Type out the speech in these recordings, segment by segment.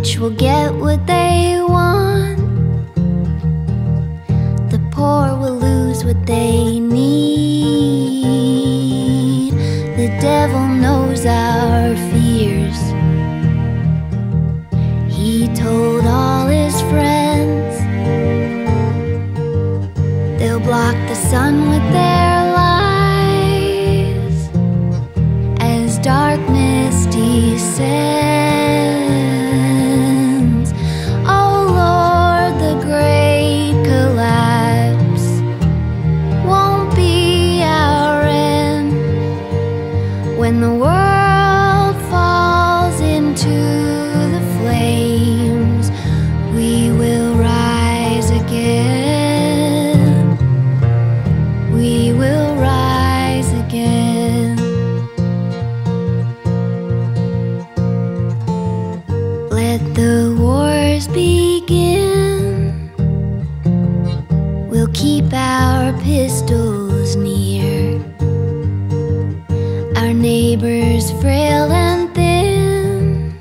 rich will get what they want. The poor will lose what they need. The devil knows our fears. He told all his friends they'll block the sun with their lies. As darkness descends. When the world falls into the flames. We will rise again. We will rise again. Let the wars begin. neighbors frail and thin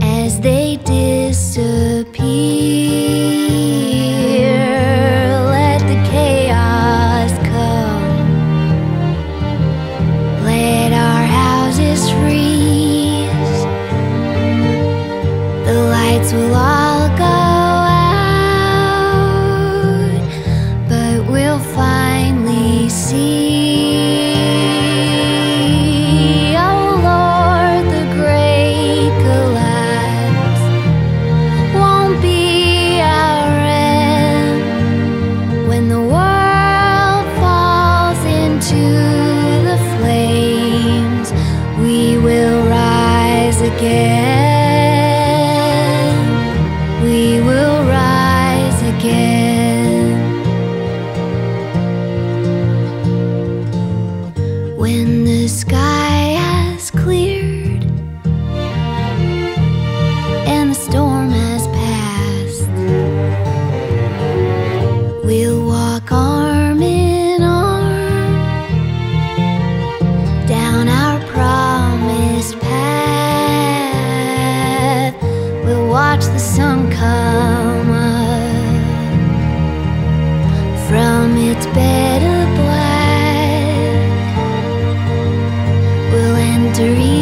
as they disappear. Let the chaos come, let our houses freeze. The lights will all. again. We will rise again. When the sky has cleared and the storm has passed, we'll walk arm in arm down victory.